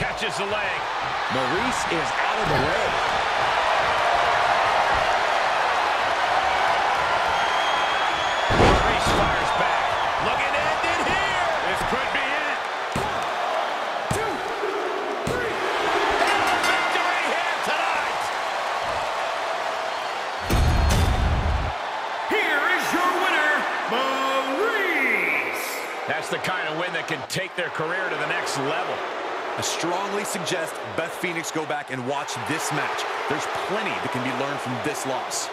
catches the leg. Maryse is out of the way. Maryse fires back. Looking to end it here. This could be it. And the victory here tonight. Here is your winner, Maryse. That's the kind of win that can take their career to the next level. I strongly suggest Beth Phoenix go back and watch this match. There's plenty that can be learned from this loss.